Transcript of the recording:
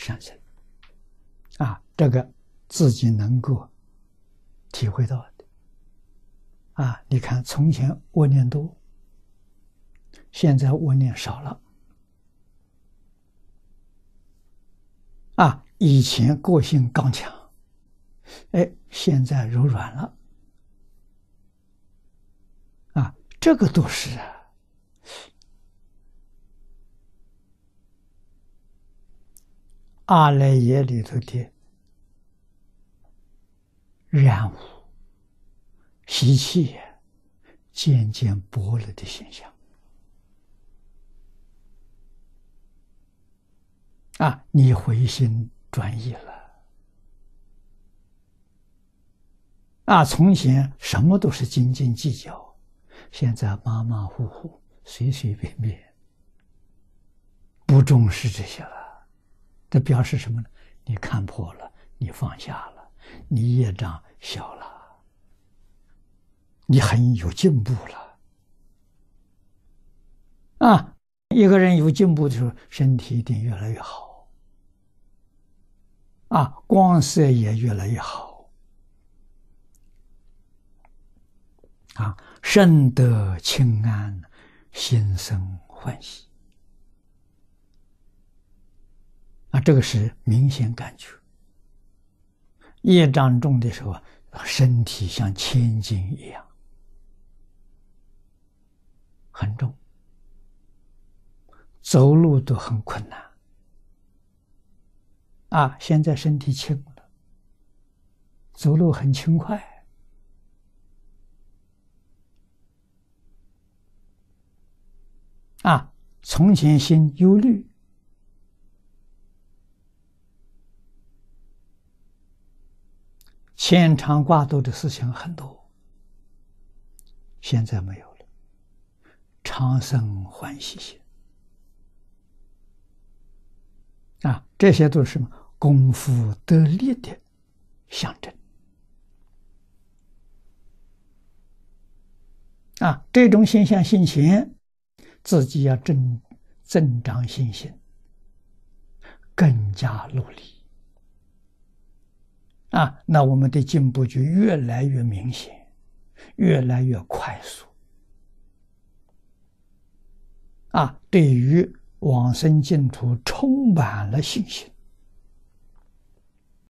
善生。啊，这个自己能够体会到的。啊，你看，从前恶念多，现在恶念少了。啊，以前个性刚强，哎，现在柔软了。啊，这个都是啊。阿赖耶里头的染污习气渐渐薄了的现象啊！你回心转意了啊！从前什么都是斤斤计较，现在马马虎虎、随随便便，不重视这些了。这表示什么呢？你看破了，你放下了，你业障小了，你很有进步了。啊，一个人有进步的时候，身体一定越来越好，啊，光色也越来越好，啊，身得清安，心生欢喜。这个是明显感觉。业障重的时候，身体像千斤一样，很重，走路都很困难。啊，现在身体轻了，走路很轻快。啊，从前心忧虑。牵肠挂肚的事情很多，现在没有了，长生欢喜心啊！这些都是什么功夫得力的象征啊！这种现象性情，自己要增增长信心，更加努力。啊，那我们的进步就越来越明显，越来越快速。啊，对于往生净土充满了信心。